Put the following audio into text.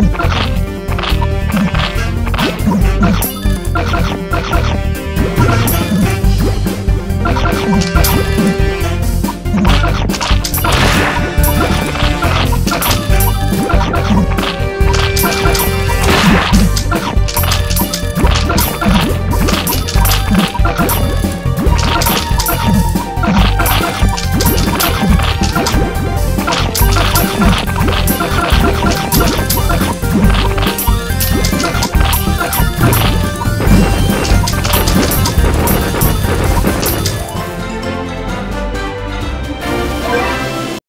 Oh,